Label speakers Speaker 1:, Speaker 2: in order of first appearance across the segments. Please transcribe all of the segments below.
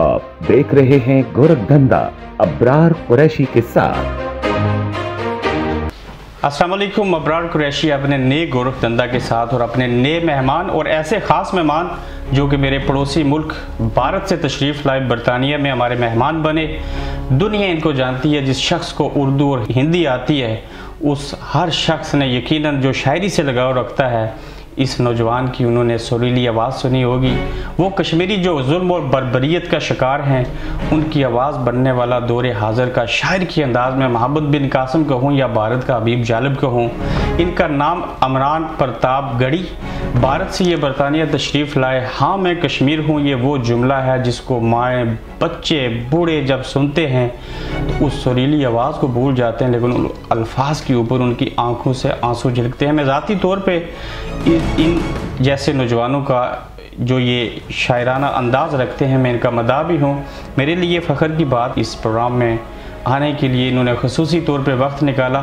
Speaker 1: आप देख रहे हैं गोरखधंधा, अब्रार कुरैशी के साथ।
Speaker 2: असलम अबरार कुरैशी अपने नए गोरख धंधा के साथ और अपने नए मेहमान और ऐसे ख़ास मेहमान जो कि मेरे पड़ोसी मुल्क भारत से तशरीफ़ लाए, बरतानिया में हमारे मेहमान बने। दुनिया इनको जानती है, जिस शख्स को उर्दू और हिंदी आती है, उस हर शख्स ने यकीनन जो शायरी से लगाव रखता है इस नौजवान की उन्होंने सुरीली आवाज़ सुनी होगी। वो कश्मीरी जो जुल्म और बरबरीत का शिकार हैं, उनकी आवाज़ बनने वाला दौर हाजिर का शायर के अंदाज में मोहम्मद बिन कासम कहूँ या भारत का हबीब जालिब कहूँ इनका नाम अमरान प्रताप गढ़ी। भारत से ये बरतानिया तशरीफ़ लाए हाँ मैं कश्मीर हूँ, ये वो जुमला है जिसको माएँ, बच्चे, बूढ़े जब सुनते हैं तो उस सुरीली आवाज़ को भूल जाते हैं, लेकिन उन अल्फाज के ऊपर उनकी आँखों से आँसू झलकते हैं। मैं ज़ाती तौर पे इन जैसे नौजवानों का जो ये शायराना अंदाज़ रखते हैं, मैं इनका मदा भी हूँ। मेरे लिए फ़ख्र की बात इस प्रोग्राम में आने के लिए इन्होंने खसूसी तौर पर वक्त निकाला।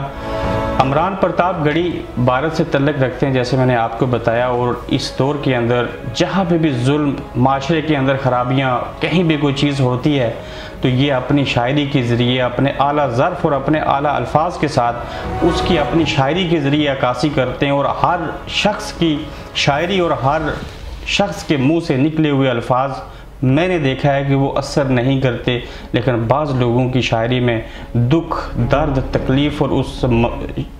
Speaker 2: अमरान प्रताप गढ़ी भारत से तल्लक रखते हैं, जैसे मैंने आपको बताया, और इस दौर के अंदर, जहाँ पे भी जुल्म, माशरे के अंदर ख़राबियाँ, कहीं भी कोई चीज़ होती है तो ये अपनी शायरी के ज़रिए, अपने आला ज़र्फ़ और अपने आला अल्फाज के साथ, उसकी अपनी शायरी के ज़रिए अक्सी करते हैं, और हर शख्स की शायरी और हर शख्स के मुँह से निकले हुए अल्फाज मैंने देखा है कि वो असर नहीं करते, लेकिन बाज़ लोगों की शायरी में दुख, दर्द, तकलीफ़ और उस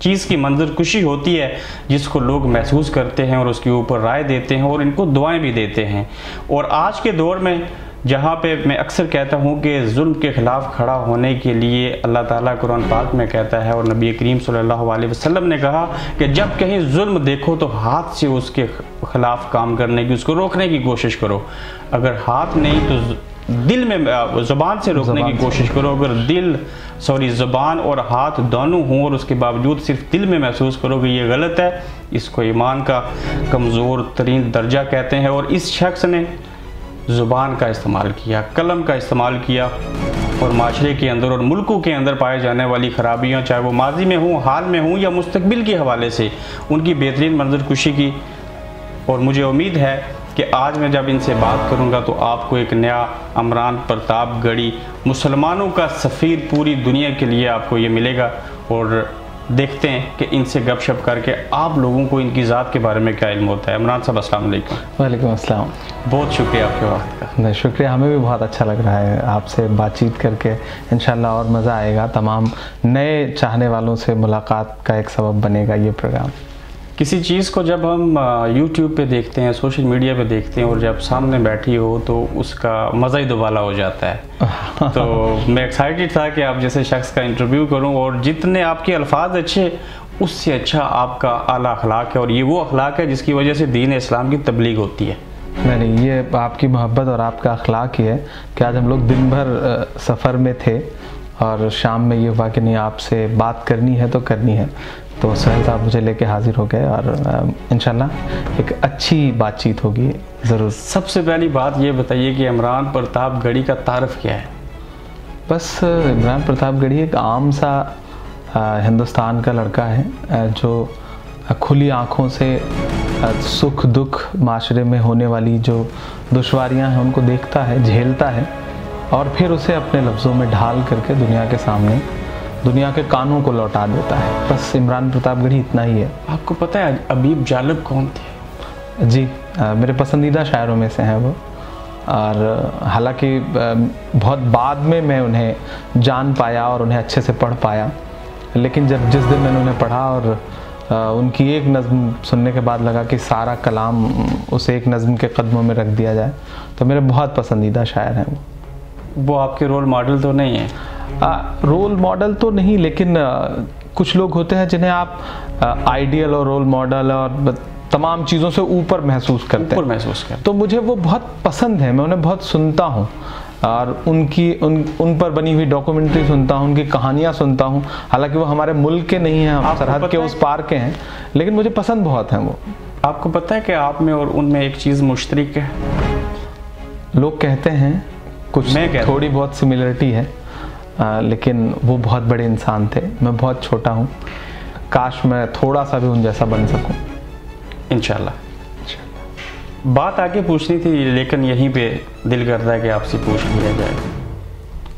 Speaker 2: चीज़ की मंजर खुशी होती है, जिसको लोग महसूस करते हैं और उसके ऊपर राय देते हैं और इनको दुआएँ भी देते हैं। और आज के दौर में जहाँ पे मैं अक्सर कहता हूँ कि जुल्म के ख़िलाफ़ खड़ा होने के लिए अल्लाह ताला कुरान पाक में कहता है और नबी करीम सल्लल्लाहु अलैहि वसल्लम ने कहा कि जब कहीं जुल्म देखो तो हाथ से उसके ख़िलाफ़ काम करने की उसको रोकने की कोशिश करो। अगर हाथ नहीं तो दिल में ज़ुबान से रोकने की कोशिश करो। अगर दिल सॉरी ज़ुबान और हाथ दोनों हों और उसके बावजूद सिर्फ़ दिल में महसूस करो कि ये गलत है इसको ईमान का कमज़ोर तरीन दर्जा कहते हैं। और इस शख्स ने ज़ुबान का इस्तेमाल किया, कलम का इस्तेमाल किया और माशरे के अंदर और मुल्कों के अंदर पाए जाने वाली ख़राबियाँ, चाहे वो माजी में हों, हाल में हों या मुस्तबिल के हवाले से, उनकी बेहतरीन मंजर खुशी की। और मुझे उम्मीद है कि आज मैं जब इनसे बात करूँगा तो आपको एक नया अमरान प्रताप गढ़ी मुसलमानों का सफ़ीर पूरी दुनिया के लिए आपको ये मिलेगा और देखते हैं कि इनसे गपशप करके आप लोगों को इनकी ज़ात के बारे में क्या इल्म होता है। इमरान साहब अस्सलाम वालेकुम।
Speaker 3: वालेकुम अस्सलाम।
Speaker 2: बहुत शुक्रिया आपके वक्त का।
Speaker 3: नहीं शुक्रिया हमें भी बहुत अच्छा लग रहा है आपसे बातचीत करके। इन और मज़ा आएगा। तमाम नए चाहने वालों से मुलाकात का एक सबब बनेगा ये प्रोग्राम।
Speaker 2: किसी चीज़ को जब हम यूट्यूब पे देखते हैं सोशल मीडिया पे देखते हैं और जब सामने बैठी हो तो उसका मज़ा ही दोबाला हो जाता है। तो मैं एक्साइटेड था कि आप जैसे शख्स का इंटरव्यू करूँ और जितने आपके अल्फाज अच्छे उससे अच्छा आपका आला अखलाक है और ये वो अखलाक है जिसकी वजह से दीन इस्लाम की तबलीग होती है।
Speaker 3: नहीं नहीं ये आपकी मोहब्बत और आपका अखलाक ही है कि आज हम लोग दिन भर सफ़र में थे और शाम में ये हुआ कि नहीं आपसे बात करनी है तो करनी है। तो सहल साहब मुझे लेके हाजिर हो गए और इन एक अच्छी बातचीत होगी ज़रूर।
Speaker 2: सबसे पहली बात ये बताइए कि इमरान प्रताप गढ़ी का तारफ़ क्या है?
Speaker 3: बस इमरान प्रताप गढ़ी एक आम सा हिंदुस्तान का लड़का है जो खुली आँखों से सुख दुख माशरे में होने वाली जो दुश्वारियाँ हैं उनको देखता है झेलता है और फिर उसे अपने लफ्ज़ों में ढाल करके दुनिया के सामने दुनिया के कानों को लौटा देता है। बस इमरान प्रतापगढ़ी इतना ही है।
Speaker 2: आपको पता है अबीब जालब कौन थे?
Speaker 3: जी आ, मेरे पसंदीदा शायरों में से हैं वो। और हालाँकि बहुत बाद में मैं उन्हें जान पाया और उन्हें अच्छे से पढ़ पाया। लेकिन जब जिस दिन मैंने उन्हें पढ़ा और उनकी एक नज़म सुनने के बाद लगा कि सारा कलाम उस एक नज़म के कदमों में रख दिया जाए तो मेरे बहुत पसंदीदा शायर हैं वो।
Speaker 2: वो आपके रोल मॉडल तो नहीं है?
Speaker 3: रोल मॉडल तो नहीं लेकिन कुछ लोग होते हैं जिन्हें आप आइडियल और रोल मॉडल और तमाम चीज़ों से ऊपर महसूस करते
Speaker 2: हैं। महसूस करते
Speaker 3: तो मुझे वो बहुत पसंद है मैं उन्हें बहुत सुनता हूँ। और उनकी उन उन पर बनी हुई डॉक्यूमेंट्री सुनता हूँ उनकी कहानियाँ सुनता हूँ। हालाँकि वो हमारे मुल्क के नहीं हैं हम सरहद के उस पार के हैं लेकिन मुझे पसंद बहुत हैं वो।
Speaker 2: आपको पता है कि आप में और उनमें एक चीज़ मुश्तरक है?
Speaker 3: लोग कहते हैं कुछ मैं थोड़ी बहुत सिमिलरिटी है। आ, लेकिन वो बहुत बड़े इंसान थे। मैं बहुत छोटा हूँ। काश मैं थोड़ा सा भी उन जैसा बन सकूँ।
Speaker 2: इनशाला बात आगे पूछनी थी लेकिन यहीं पे दिल करता है कि आपसे पूछ लिया जाए।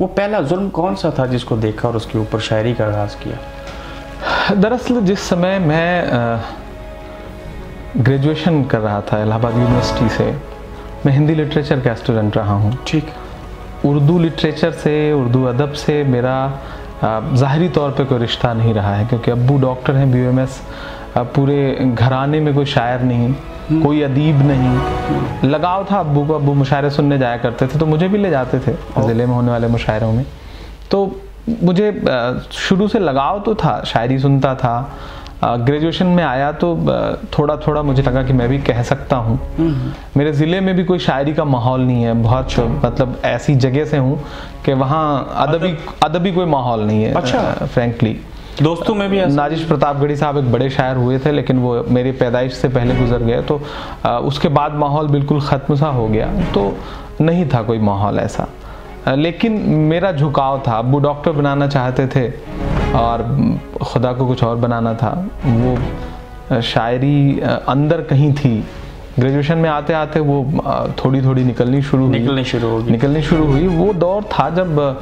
Speaker 2: वो पहला जुल्म कौन सा था जिसको देखा और उसके ऊपर शायरी का आगाज़ किया?
Speaker 3: दरअसल जिस समय मैं ग्रेजुएशन कर रहा था इलाहाबाद यूनिवर्सिटी से मैं हिंदी लिटरेचर का स्टूडेंट रहा हूँ।
Speaker 2: ठीक।
Speaker 3: उर्दू लिटरेचर से उर्दू अदब से मेरा ज़ाहरी तौर पे कोई रिश्ता नहीं रहा है क्योंकि अब्बू डॉक्टर हैं बी पूरे घराने में कोई शायर नहीं कोई अदीब नहीं। लगाव था अबू को अबू मुशायरे सुनने जाया करते थे तो मुझे भी ले जाते थे ज़िले में होने वाले मुशायरों में। तो मुझे शुरू से लगाव तो था शायरी सुनता था ग्रेजुएशन में आया तो थोड़ा थोड़ा मुझे लगा कि मैं भी कह सकता हूँ। मेरे ज़िले में भी कोई शायरी का माहौल नहीं है बहुत मतलब ऐसी जगह से हूँ कि वहाँ अदबी अदबी कोई माहौल नहीं है अच्छा। फ्रेंकली
Speaker 2: दोस्तों में भी
Speaker 3: नाजिश प्रतापगढ़ी साहब एक बड़े शायर हुए थे लेकिन वो मेरी पैदाइश से पहले गुजर गए तो उसके बाद माहौल बिल्कुल ख़त्म सा हो गया तो नहीं था कोई माहौल ऐसा। लेकिन मेरा झुकाव था। वो डॉक्टर बनाना चाहते थे और खुदा को कुछ और बनाना था। वो शायरी अंदर कहीं थी। ग्रेजुएशन में आते आते वो थोड़ी थोड़ी निकलनी शुरू हुई।
Speaker 2: निकलनी शुरू हुई
Speaker 3: निकलनी शुरू हुई। वो दौर था जब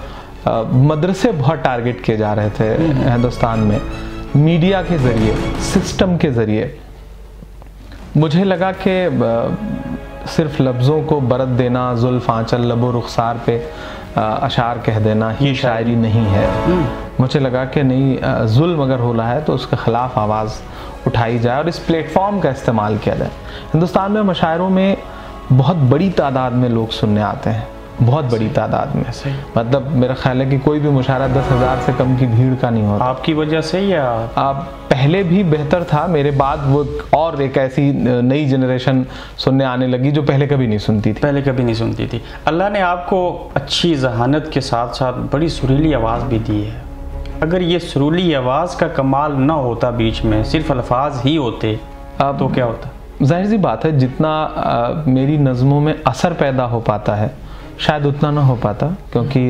Speaker 3: मदरसे बहुत टारगेट किए जा रहे थे हिंदुस्तान में। मीडिया के ज़रिए सिस्टम के ज़रिए। मुझे लगा कि सिर्फ़ लफ्ज़ों को बरत देना जुल्फ़ आंचल लबो रुखसार पे अशार कह देना ही शायरी नहीं है। हम्म। मुझे लगा कि नहीं जुल्म अगर हो रहा है तो उसके ख़िलाफ़ आवाज़ उठाई जाए और इस प्लेटफॉर्म का इस्तेमाल किया जाए। हिंदुस्तान में मशायरों में बहुत बड़ी तादाद में लोग सुनने आते हैं। बहुत बड़ी तादाद में। मतलब मेरा ख्याल है कि कोई भी मुशायरा दस हज़ार से कम की भीड़ का नहीं होता।
Speaker 2: आपकी वजह से या
Speaker 3: आप पहले भी बेहतर था मेरे बाद वो और एक ऐसी नई जनरेशन सुनने आने लगी जो पहले कभी नहीं सुनती थी।
Speaker 2: पहले कभी नहीं सुनती थी। अल्लाह ने आपको अच्छी जहानत के साथ साथ बड़ी सुरीली आवाज़ भी दी है। अगर ये सुरीली आवाज़ का कमाल ना होता बीच में सिर्फ़ अल्फाज ही होते अब तो क्या होता?
Speaker 3: ज़ाहिर सी बात है जितना आ, मेरी नज़मों में असर पैदा हो पाता है शायद उतना ना हो पाता क्योंकि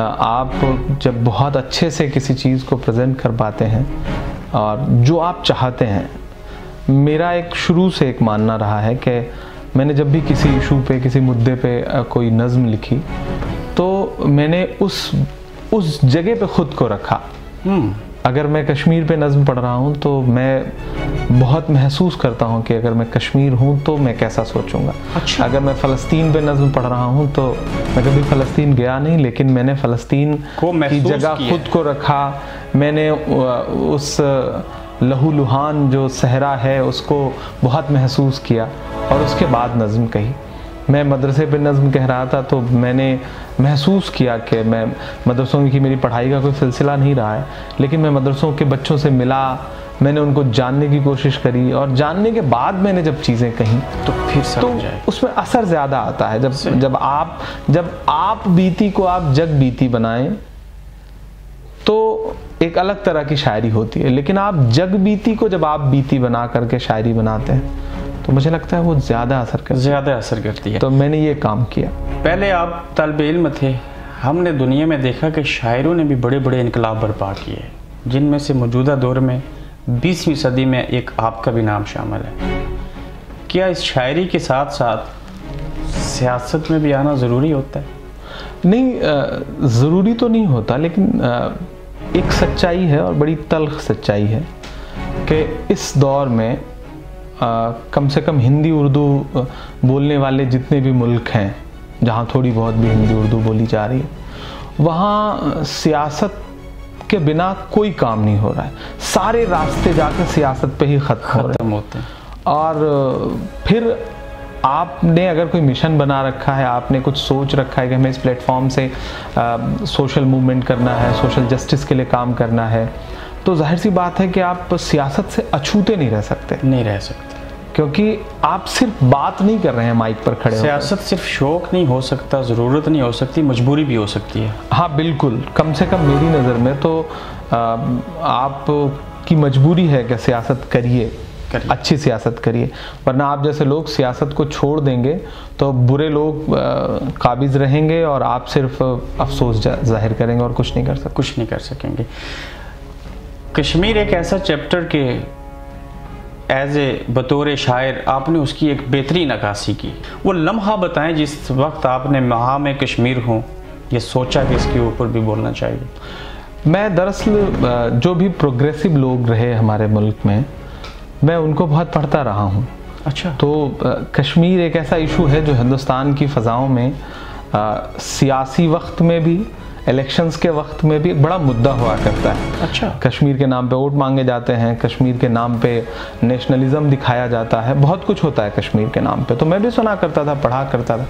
Speaker 3: आप जब बहुत अच्छे से किसी चीज़ को प्रेजेंट कर पाते हैं और जो आप चाहते हैं मेरा एक शुरू से एक मानना रहा है कि मैंने जब भी किसी इशू पे, किसी मुद्दे पे कोई नज़म लिखी तो मैंने उस उस जगह पे ख़ुद को रखा हम्म। अगर मैं कश्मीर पे नज़म पढ़ रहा हूँ तो मैं बहुत महसूस करता हूँ कि अगर मैं कश्मीर हूँ तो मैं कैसा सोचूँगा। अच्छा। अगर मैं फ़लस्तीन पे नज़म पढ़ रहा हूँ तो मैं कभी फ़लस्तीन गया नहीं लेकिन मैंने फ़लस्तीन की जगह खुद को रखा। मैंने उस लहू लुहान जो सहरा है उसको बहुत महसूस किया और उसके बाद नज़म कही। मैं मदरसे पे नज़म कह रहा था तो मैंने महसूस किया कि मैं मदरसों की मेरी पढ़ाई का कोई सिलसिला नहीं रहा है लेकिन मैं मदरसों के बच्चों से मिला मैंने उनको जानने की कोशिश करी और जानने के बाद मैंने जब चीज़ें कहीं
Speaker 2: तो फिर
Speaker 3: तो उसमें असर ज़्यादा आता है। जब जब आप जब आप बीती को आप जग बीती बनाएँ तो एक अलग तरह की शायरी होती है लेकिन आप जग बीती को जब आप बीती बना करके शायरी बनाते हैं तो मुझे लगता है वो ज़्यादा असर कर
Speaker 2: ज़्यादा असर करती है।
Speaker 3: तो मैंने ये काम किया।
Speaker 2: पहले आप तलब इल्म थे। हमने दुनिया में देखा कि शायरों ने भी बड़े बड़े इनकलाब बर्पा किए जिनमें से मौजूदा दौर में बीसवीं सदी में एक आपका भी नाम शामिल है। क्या इस शायरी के साथ साथ सियासत में भी आना ज़रूरी होता है?
Speaker 3: नहीं ज़रूरी तो नहीं होता लेकिन एक सच्चाई है और बड़ी तलख सच्चाई है कि इस दौर में कम से कम हिंदी उर्दू बोलने वाले जितने भी मुल्क हैं जहाँ थोड़ी बहुत भी हिंदी उर्दू बोली जा रही है वहाँ सियासत के बिना कोई काम नहीं हो रहा है। सारे रास्ते जाकर सियासत पे ही ख़त्म हो होते हैं। और फिर आपने अगर कोई मिशन बना रखा है आपने कुछ सोच रखा है कि हमें इस प्लेटफॉर्म से आ, सोशल मूवमेंट करना है सोशल जस्टिस के लिए काम करना है तो ज़ाहिर सी बात है कि आप सियासत से अछूते नहीं रह सकते।
Speaker 2: नहीं रह सकते।
Speaker 3: क्योंकि आप सिर्फ़ बात नहीं कर रहे हैं माइक पर खड़े
Speaker 2: सियासत सिर्फ़ शौक नहीं हो सकता ज़रूरत नहीं हो सकती मजबूरी भी हो सकती है।
Speaker 3: हाँ बिल्कुल। कम से कम मेरी नज़र में तो आप की मजबूरी है कि सियासत करिए अच्छी सियासत करिए। वरना आप जैसे लोग सियासत को छोड़ देंगे तो बुरे लोग काबिज रहेंगे और आप सिर्फ़ अफसोस ज़ाहिर करेंगे और कुछ नहीं कर सकते।
Speaker 2: कुछ नहीं कर सकेंगे। कश्मीर एक ऐसा चैप्टर के एज ए बतौर शायर आपने उसकी एक बेहतरीन अक्सी की। वो लम्हा बताएँ जिस वक्त आपने महा में कश्मीर हो ये सोचा कि इसके ऊपर भी बोलना चाहिए।
Speaker 3: मैं दरअसल जो भी प्रोग्रेसिव लोग रहे हमारे मुल्क में मैं उनको बहुत पढ़ता रहा हूँ।
Speaker 2: अच्छा।
Speaker 3: तो कश्मीर एक ऐसा इशू है जो हिंदुस्तान की फ़ज़ाओं में आ, सियासी वक्त में भी इलेक्शंस के वक्त में भी बड़ा मुद्दा हुआ करता है।
Speaker 2: अच्छा।
Speaker 3: कश्मीर के नाम पे वोट मांगे जाते हैं कश्मीर के नाम पे नेशनलिज्म दिखाया जाता है बहुत कुछ होता है कश्मीर के नाम पे। तो मैं भी सुना करता था पढ़ा करता था।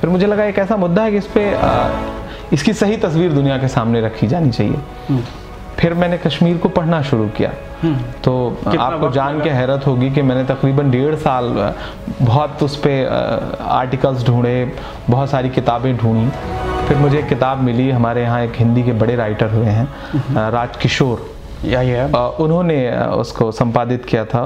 Speaker 3: फिर मुझे लगा एक ऐसा मुद्दा है कि इस पर इसकी सही तस्वीर दुनिया के सामने रखी जानी चाहिए। हम्म। फिर मैंने कश्मीर को पढ़ना शुरू किया। हम्म। तो आपको जान के हैरत होगी कि मैंने तकरीबन डेढ़ साल बहुत उस पर आर्टिकल्स ढूंढे बहुत सारी किताबें ढूंढी। फिर मुझे एक किताब मिली हमारे यहाँ एक हिंदी के बड़े राइटर हुए हैं हम्म। राज किशोर
Speaker 2: या या।
Speaker 3: उन्होंने उसको संपादित किया था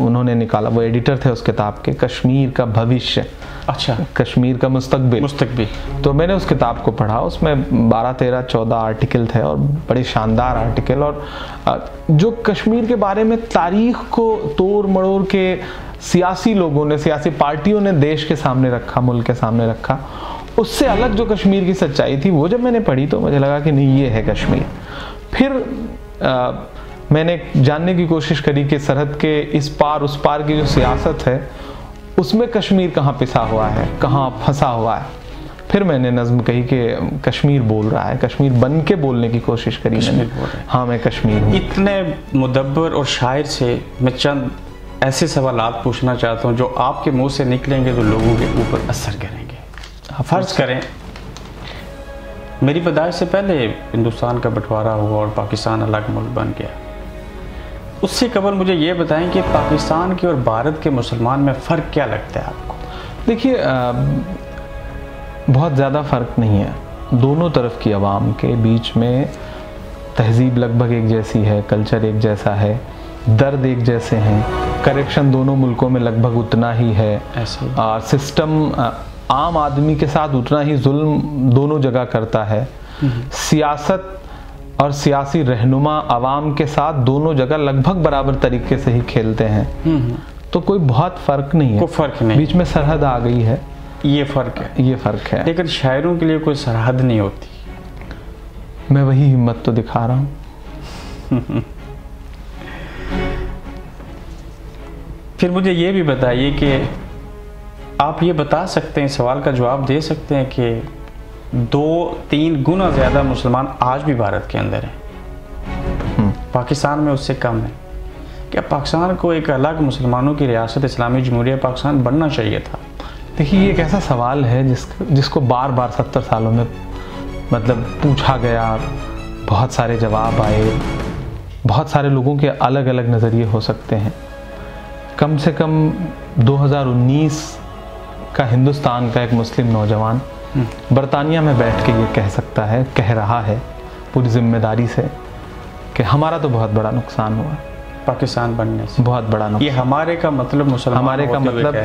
Speaker 3: उन्होंने निकाला वो एडिटर थे उस किताब के कश्मीर का भविष्य।
Speaker 2: अच्छा।
Speaker 3: कश्मीर का मुस्तकबिल।
Speaker 2: मुस्तकबिल।
Speaker 3: तो मैंने उस किताब को पढ़ा उसमें 12 13 14 आर्टिकल थे और बड़े शानदार आर्टिकल और जो कश्मीर के बारे में तारीख को तोड़ मड़ोड़ के सियासी लोगों ने सियासी पार्टियों ने देश के सामने रखा मुल्क के सामने रखा उससे अलग जो कश्मीर की सच्चाई थी वो जब मैंने पढ़ी तो मुझे लगा कि नहीं ये है कश्मीर। फिर आ, मैंने जानने की कोशिश करी कि सरहद के इस पार उस पार की जो सियासत है उसमें कश्मीर कहाँ पिसा हुआ है कहाँ फंसा हुआ है। फिर मैंने नज्म कही कि कश्मीर बोल रहा है कश्मीर बन के बोलने की कोशिश करी मैंने। हाँ। मैं कश्मीर हूँ।
Speaker 2: इतने मुदब्बर और शायर से मैं चंद ऐसे सवाल पूछना चाहता हूँ जो आपके मुँह से निकलेंगे तो लोगों के ऊपर असर करेंगे। फ़र्ज़ करें। मेरी पैदाइश से पहले हिंदुस्तान का बंटवारा हुआ और पाकिस्तान अलग मुल्क बन गया। उससे कबल मुझे ये बताएँ कि पाकिस्तान के और भारत के मुसलमान में फ़र्क क्या लगता है आपको?
Speaker 3: देखिए बहुत ज़्यादा फ़र्क नहीं है। दोनों तरफ़ की आवाम के बीच में तहजीब लगभग एक जैसी है कल्चर एक जैसा है दर्द एक जैसे हैं। करेक्शन दोनों मुल्कों में लगभग उतना ही है। और सिस्टम आम आदमी के साथ उतना ही जुल्म दोनों जगह करता है। हम्म। सियासत और सियासी रहनुमा आवाम के साथ दोनों जगह लगभग बराबर तरीके से ही खेलते हैं। हम्म। तो कोई बहुत फ़र्क नहीं है।
Speaker 2: कोई फ़र्क नहीं।
Speaker 3: बीच में सरहद आ गई है।
Speaker 2: ये फ़र्क है।
Speaker 3: ये फ़र्क है।
Speaker 2: लेकिन शायरों के लिए कोई सरहद नहीं होती।
Speaker 3: मैं वही हिम्मत तो दिखा रहा हूँ।
Speaker 2: फिर मुझे ये भी बताइए कि आप ये बता सकते हैं सवाल का जवाब दे सकते हैं कि दो तीन गुना ज़्यादा मुसलमान आज भी भारत के अंदर हैं। हम्म। पाकिस्तान में उससे कम है। क्या पाकिस्तान को एक अलग मुसलमानों की रियासत इस्लामी जमहूरिया पाकिस्तान बनना चाहिए था?
Speaker 3: देखिए ये एक ऐसा सवाल है जिस जिसको बार बार सत्तर सालों में मतलब पूछा गया बहुत सारे जवाब आए बहुत सारे लोगों के अलग अलग नज़रिए हो सकते हैं। कम से कम 2019 का हिंदुस्तान का एक मुस्लिम नौजवान बरतानिया में बैठ के ये कह सकता है कह रहा है पूरी ज़िम्मेदारी से कि हमारा तो बहुत बड़ा नुकसान हुआ।
Speaker 2: पाकिस्तान बनने से।
Speaker 3: बहुत बड़ा नुकसान।
Speaker 2: ये हमारे का मतलब मुसलमान
Speaker 3: हमारे का मतलब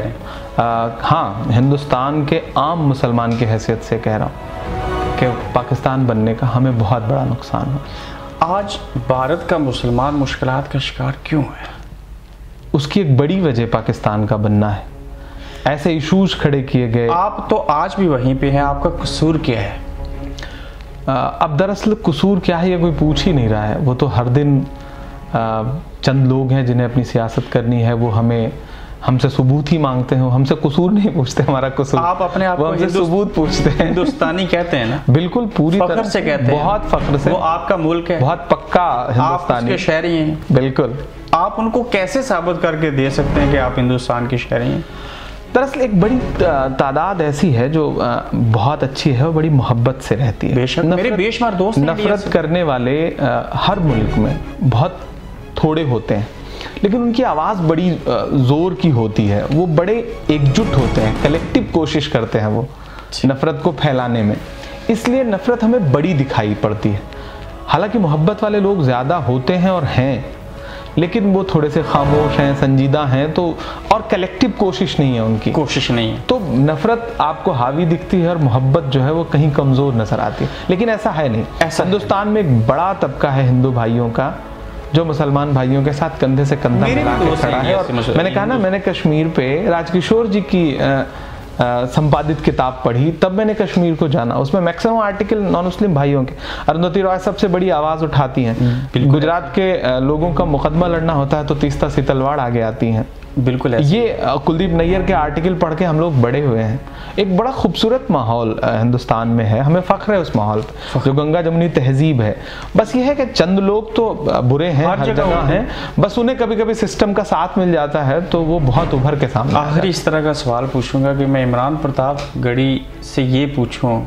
Speaker 3: आ, हाँ हिंदुस्तान के आम मुसलमान की हैसियत से कह रहा हूँ कि पाकिस्तान बनने का हमें बहुत बड़ा नुकसान हुआ।
Speaker 2: आज भारत का मुसलमान मुश्किल का शिकार क्यों है?
Speaker 3: उसकी एक बड़ी वजह पाकिस्तान का बनना है। ऐसे इशूज खड़े किए गए।
Speaker 2: आप तो आज भी वहीं पे हैं आपका कसूर क्या है?
Speaker 3: अब दरअसल कसूर क्या है ये कोई पूछ ही नहीं रहा है। वो तो हर दिन चंद लोग हैं जिन्हें अपनी सियासत करनी है वो हमें हमसे सबूत ही मांगते हैं हमसे कसूर नहीं पूछते हमारा कसूर।
Speaker 2: आप अपने आप को
Speaker 3: हमसे सबूत पूछते हैं।
Speaker 2: हिंदुस्तानी कहते हैं ना?
Speaker 3: बिल्कुल पूरी
Speaker 2: तरह। से कहते हैं।
Speaker 3: बहुत फख्र से।
Speaker 2: वो आपका मुल्क है।
Speaker 3: बहुत पक्का
Speaker 2: हिंदुस्तानी। आप शहरी हैं।
Speaker 3: बिल्कुल।
Speaker 2: आप उनको कैसे साबित करके दे सकते हैं कि आप हिंदुस्तान के शहरी हैं?
Speaker 3: दरअसल एक बड़ी तादाद ऐसी है जो बहुत अच्छी है और बड़ी मोहब्बत से रहती है।
Speaker 2: बेशक। मेरे बेशुमार दोस्त
Speaker 3: नफरत करने वाले हर मुल्क में बहुत थोड़े होते हैं लेकिन उनकी आवाज़ बड़ी ज़ोर की होती है। वो बड़े एकजुट होते हैं कलेक्टिव कोशिश करते हैं वो नफ़रत को फैलाने में। इसलिए नफ़रत हमें बड़ी दिखाई पड़ती है। हालाँकि मोहब्बत वाले लोग ज़्यादा होते हैं और हैं लेकिन वो थोड़े से खामोश हैं संजीदा हैं तो और कलेक्टिव कोशिश नहीं है उनकी।
Speaker 2: कोशिश नहीं है।
Speaker 3: तो नफरत आपको हावी दिखती है और मोहब्बत जो है वो कहीं कमज़ोर नज़र आती है। लेकिन ऐसा है नहीं।
Speaker 2: ऐसा
Speaker 3: हिंदुस्तान में एक बड़ा तबका है हिंदू भाइयों का जो मुसलमान भाइयों के साथ कंधे से कंधा मिला के खड़ा
Speaker 2: है
Speaker 3: और मैंने कहा ना मैंने कश्मीर पे राजकिशोर जी की संपादित किताब पढ़ी तब मैंने कश्मीर को जाना। उसमें मैक्सिमम आर्टिकल नॉन मुस्लिम भाइयों के। अरुंधति रॉय सबसे बड़ी आवाज़ उठाती हैं। गुजरात के लोगों का मुकदमा लड़ना होता है तो तीस्ता सीतलवाड़ आगे आती हैं।
Speaker 2: बिल्कुल ऐसे
Speaker 3: ये कुलदीप नैयर के आर्टिकल पढ़ के हम लोग बड़े हुए हैं। एक बड़ा खूबसूरत माहौल हिंदुस्तान में है। हमें फख्र है उस माहौल पे जो गंगा जमुनी तहजीब है। बस ये है कि चंद लोग तो बुरे हैं
Speaker 2: हर जगह
Speaker 3: हैं। बस उन्हें कभी कभी सिस्टम का साथ मिल जाता है तो वो बहुत उभर के सामने
Speaker 2: आखिरी इस तरह का सवाल पूछूँगा कि मैं इमरान प्रताप गढ़ी से ये पूछूँ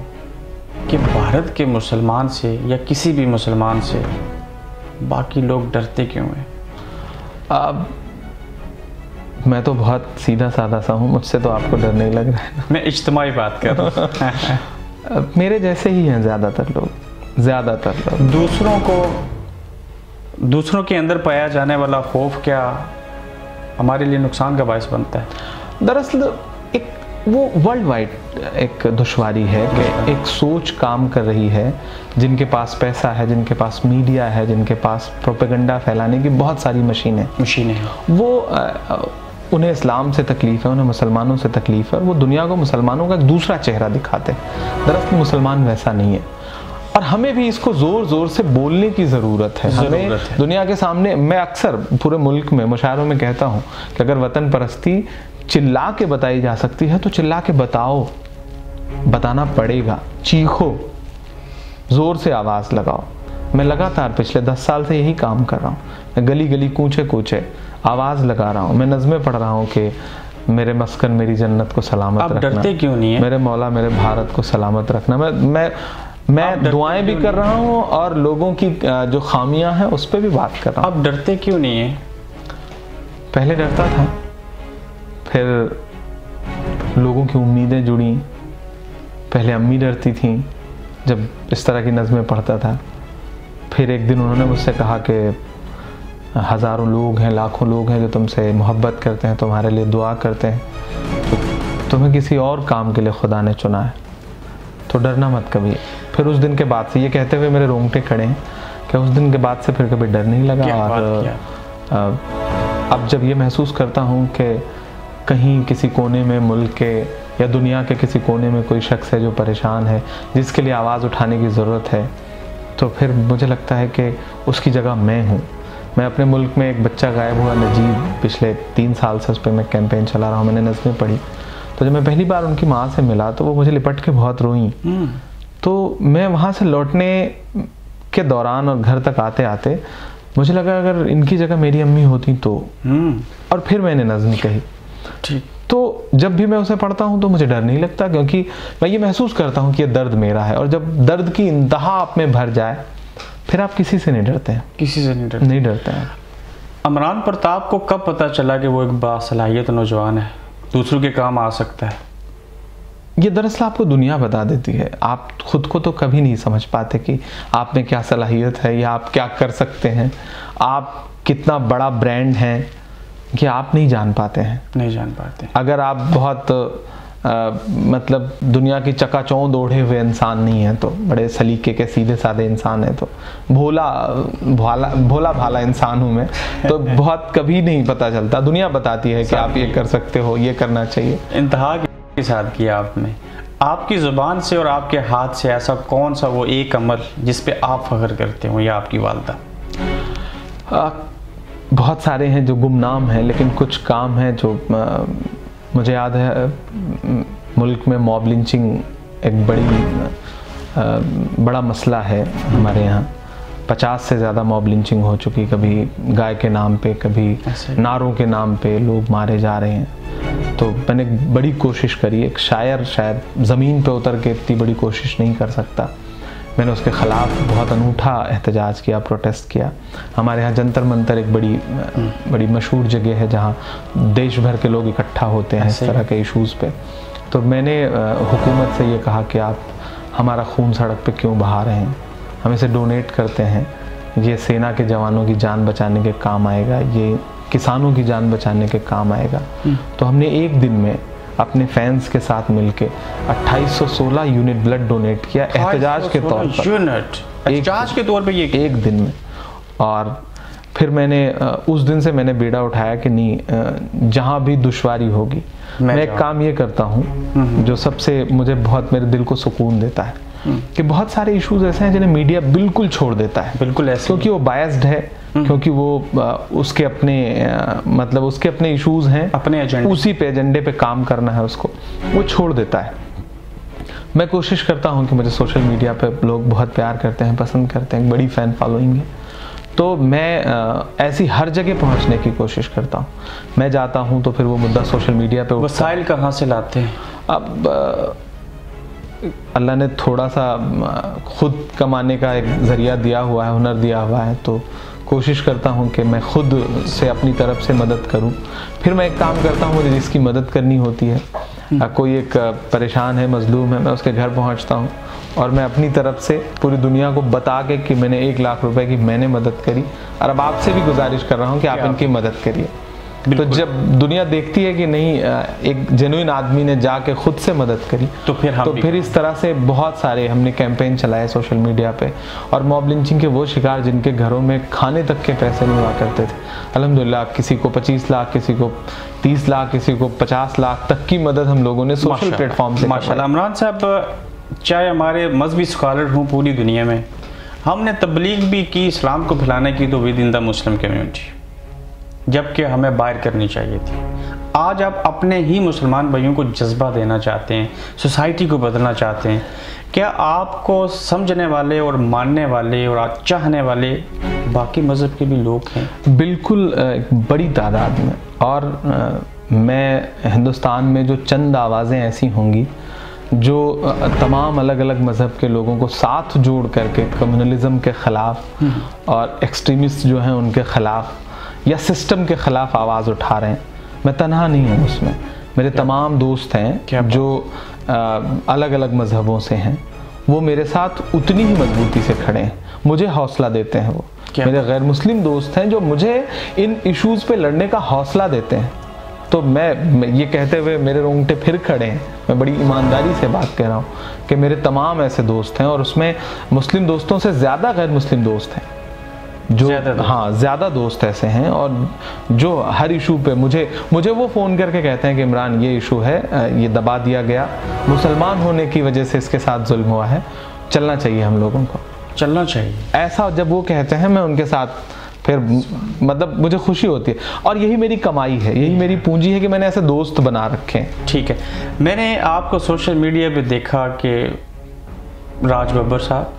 Speaker 2: कि भारत के मुसलमान से या किसी भी मुसलमान से बाकी लोग डरते क्यों हैं?
Speaker 3: मैं तो बहुत सीधा साधा सा हूँ मुझसे तो आपको डर नहीं लग रहा है
Speaker 2: मैं इज्तमाही बात कर रहा हूँ।
Speaker 3: मेरे जैसे ही हैं ज़्यादातर लोग ज़्यादातर लोग।
Speaker 2: दूसरों को दूसरों के अंदर पाया जाने वाला खौफ क्या हमारे लिए नुकसान का बायस बनता है?
Speaker 3: दरअसल एक वो वर्ल्ड वाइड एक दुश्वारी है कि एक सोच काम कर रही है जिनके पास पैसा है जिनके पास मीडिया है जिनके पास प्रोपेगंडा फैलाने की बहुत सारी मशीनें।
Speaker 2: मशीनें।
Speaker 3: वो अ, अ, उन्हें इस्लाम से तकलीफ़ है उन्हें मुसलमानों से तकलीफ़ है वो दुनिया को मुसलमानों का एक दूसरा चेहरा दिखाते हैं। दरअसल मुसलमान वैसा नहीं है। और हमें भी इसको ज़ोर ज़ोर से बोलने की ज़रूरत है। हमें
Speaker 2: है।
Speaker 3: दुनिया के सामने मैं अक्सर पूरे मुल्क में मुशायरों में कहता हूँ कि अगर वतन परस्ती चिल्ला के बताई जा सकती है तो चिल्ला के बताओ। बताना पड़ेगा। चीखो। ज़ोर से आवाज़ लगाओ। मैं लगातार पिछले दस साल से यही काम कर रहा हूँ। मैं गली गली कूचे कूचे आवाज़ लगा रहा हूँ। मैं नज़में पढ़ रहा हूँ कि मेरे मस्कन मेरी जन्नत को सलामत
Speaker 2: आप
Speaker 3: रखना।
Speaker 2: डरते क्यों नहीं है?
Speaker 3: मेरे मौला मेरे भारत को सलामत रखना। मैं मैं मैं दुआएँ भी कर रहा हूँ? और लोगों की जो खामियाँ हैं उस पर भी बात कर रहा हूँ।
Speaker 2: आप डरते क्यों नहीं है?
Speaker 3: पहले डरता था फिर लोगों की उम्मीदें जुड़ी। पहले अम्मी डरती थी जब इस तरह की नज़में पढ़ता था। फिर एक दिन उन्होंने मुझसे कहा कि हज़ारों लोग हैं लाखों लोग हैं जो तुमसे मोहब्बत करते हैं तुम्हारे लिए दुआ करते हैं। तो तुम्हें किसी और काम के लिए खुदा ने चुना है। तो डरना मत कभी। फिर उस दिन के बाद से ये कहते हुए मेरे रोंगटे खड़े हैं कि उस दिन के बाद से फिर कभी डर नहीं लगा और अब जब ये महसूस करता हूँ कि कहीं किसी कोने में मुल्क के या दुनिया के किसी कोने में कोई शख्स है जो परेशान है जिसके लिए आवाज़ उठाने की ज़रूरत है तो फिर मुझे लगता है कि उसकी जगह मैं हूँ। मैं अपने मुल्क में एक बच्चा गायब हुआ नजीब पिछले तीन साल से उस पर मैं कैंपेन चला रहा हूँ मैंने नज़में पढ़ी। तो जब मैं पहली बार उनकी माँ से मिला तो वो मुझे लिपट के बहुत रोई।
Speaker 2: हम्म,
Speaker 3: तो मैं वहाँ से लौटने के दौरान और घर तक आते आते मुझे लगा अगर इनकी जगह मेरी अम्मी होती तो।
Speaker 2: हम्म,
Speaker 3: और फिर मैंने नज़म कही।
Speaker 2: ठीक।
Speaker 3: तो जब भी मैं उसे पढ़ता हूँ तो मुझे डर नहीं लगता क्योंकि मैं ये महसूस करता हूँ कि ये दर्द मेरा है। और जब दर्द की इंतहा आप में भर जाए फिर आप किसी से नहीं डरते हैं।
Speaker 2: किसी से नहीं डरते।
Speaker 3: नहीं डरते हैं।
Speaker 2: अमरान प्रताप को कब पता चला कि वो एक बासलाहियत नौजवान है? दूसरों के काम आ सकता है।
Speaker 3: ये दरअसल आपको दुनिया बता देती है। आप खुद को तो कभी नहीं समझ पाते कि आप में क्या सलाहियत है या आप क्या कर सकते हैं। आप कितना बड़ा ब्रांड हैं कि आप नहीं जान पाते हैं।
Speaker 2: नहीं जान पाते।
Speaker 3: अगर आप बहुत अ, मतलब दुनिया की चकाचौंध ओढ़े हुए इंसान नहीं है तो बड़े सलीके के सीधे साधे इंसान है तो भोला भाला भोला भाला इंसान हूँ मैं तो बहुत कभी नहीं पता चलता। दुनिया बताती है कि आप ये कर सकते हो ये करना चाहिए।
Speaker 2: इंतहा के साथ किया आपने। आपकी ज़ुबान से और आपके हाथ से ऐसा कौन सा वो एक अमल जिस पे आप फख्र करते हो या आपकी वालदा?
Speaker 3: आ, बहुत सारे हैं जो गुमनाम हैं लेकिन कुछ काम हैं जो आ, मुझे याद है मुल्क में मॉब लिंचिंग एक बड़ी बड़ा मसला है हमारे यहाँ। पचास से ज़्यादा मॉब लिंचिंग हो चुकी कभी गाय के नाम पे कभी नारों के नाम पे लोग मारे जा रहे हैं। तो मैंने बड़ी कोशिश करी एक शायर शायद ज़मीन पे उतर के इतनी बड़ी कोशिश नहीं कर सकता। मैंने उसके ख़िलाफ़ बहुत अनूठा एहतजाज किया प्रोटेस्ट किया। हमारे यहाँ जंतर मंतर एक बड़ी बड़ी मशहूर जगह है जहाँ देश भर के लोग इकट्ठा होते हैं इस तरह के इश्यूज़ पे। तो मैंने हुकूमत से ये कहा कि आप हमारा खून सड़क पे क्यों बहा रहे हैं? हम इसे डोनेट करते हैं। ये सेना के जवानों की जान बचाने के काम आएगा ये किसानों की जान बचाने के काम आएगा। तो हमने एक दिन में अपने फैंस के साथ मिलके 2816 यूनिट ब्लड डोनेट किया एहतजाज के तौर पर।
Speaker 2: यूनिट एहतजाज के तौर पे ये
Speaker 3: एक दिन में। और फिर मैंने उस दिन से मैंने बेड़ा उठाया कि नहीं जहाँ भी दुश्वारी होगी
Speaker 2: मैं
Speaker 3: मैं एक काम ये करता हूँ जो सबसे मुझे बहुत मेरे दिल को सुकून देता है। कि बहुत सारे इश्यूज़ ऐसे हैं जिन्हें मीडिया बिल्कुल छोड़ देता है।
Speaker 2: बिल्कुल ऐसे
Speaker 3: क्योंकि वो बायस्ड है क्योंकि वो उसके अपने मतलब उसके अपने इश्यूज़ हैं।
Speaker 2: अपने एजेंडे।
Speaker 3: उसी पे एजेंडे पे काम करना है उसको। वो छोड़ देता है। मैं कोशिश करता हूँ कि मुझे सोशल मीडिया पे लोग बहुत प्यार करते हैं पसंद करते हैं बड़ी फ़ैन फॉलोइंग है। तो मैं ऐसी हर जगह पहुँचने की कोशिश करता हूँ। मैं जाता हूँ तो फिर वो मुद्दा सोशल मीडिया पे
Speaker 2: वसाइल कहाँ से लाते हैं?
Speaker 3: अब अ, अल्लाह ने थोड़ा सा खुद कमाने का एक ज़रिया दिया हुआ है हुनर दिया हुआ है तो कोशिश करता हूँ कि मैं खुद से अपनी तरफ़ से मदद करूँ। फिर मैं एक काम करता हूँ मुझे जिसकी मदद करनी होती है। कोई एक परेशान है मजलूम है मैं उसके घर पहुँचता हूँ और मैं अपनी तरफ़ से पूरी दुनिया को बता के कि मैंने एक लाख रुपए की मैंने मदद करी और अब आपसे भी गुजारिश कर रहा हूँ कि आप इनकी मदद करिए। तो जब दुनिया देखती है कि नहीं एक जेनुइन आदमी ने जाके खुद से मदद करी
Speaker 2: तो फिर हम
Speaker 3: तो फिर इस तरह से बहुत सारे हमने कैंपेन चलाए सोशल मीडिया पे। और मॉब लिंचिंग के वो शिकार जिनके घरों में खाने तक के पैसे नहीं हुआ करते थे अल्हम्दुलिल्लाह किसी को 25 लाख किसी को 30 लाख किसी को 50 लाख तक की मदद हम लोगों ने सोशल प्लेटफॉर्म से
Speaker 2: माशाल्लाह। इमरान साहब चाहे हमारे मजहबी स्कॉलर हों पूरी दुनिया में हमने तबलीग भी की इस्लाम को फैलाने की तो within the Muslim community जबकि हमें बाहर करनी चाहिए थी। आज आप अपने ही मुसलमान भाइयों को जज्बा देना चाहते हैं सोसाइटी को बदलना चाहते हैं क्या आपको समझने वाले और मानने वाले और चाहने वाले बाकी मज़हब के भी लोग हैं?
Speaker 3: बिल्कुल एक बड़ी तादाद में। और मैं हिंदुस्तान में जो चंद आवाज़ें ऐसी होंगी जो तमाम अलग अलग मज़हब के लोगों को साथ जोड़ करके कम्युनलिज्म के ख़िलाफ़ और एक्सट्रीमिस्ट जो हैं उनके ख़िलाफ़ या सिस्टम के ख़िलाफ़ आवाज़ उठा रहे हैं। मैं तनहा नहीं हूँ उसमें। मेरे तमाम दोस्त हैं? जो अलग अलग मज़हबों से हैं। वो मेरे साथ उतनी ही मजबूती से खड़े हैं। मुझे हौसला देते हैं वो। मेरे गैर मुस्लिम दोस्त हैं जो मुझे इन इश्यूज़ पे लड़ने का हौसला देते हैं। तो मैं, मैं ये कहते हुए मेरे रोंगटे फिर खड़े हैं। मैं बड़ी ईमानदारी से बात कह रहा हूँ कि मेरे तमाम ऐसे दोस्त हैं और उसमें मुस्लिम दोस्तों से ज़्यादा गैर मुस्लिम दोस्त हैं। जो
Speaker 2: ज़्यादा
Speaker 3: हाँ ज़्यादा दोस्त ऐसे हैं और जो हर इशू पे मुझे मुझे वो फ़ोन करके कहते हैं कि इमरान ये इशू है ये दबा दिया गया। मुसलमान होने की वजह से इसके साथ जुल्म हुआ है। चलना चाहिए हम लोगों को।
Speaker 2: चलना चाहिए।
Speaker 3: ऐसा जब वो कहते हैं मैं उनके साथ फिर मतलब मुझे खुशी होती है। और यही मेरी कमाई है यही मेरी पूंजी है कि मैंने ऐसे दोस्त बना रखे हैं।
Speaker 2: ठीक है। मैंने आपको सोशल मीडिया पे देखा कि राज बब्बर साहब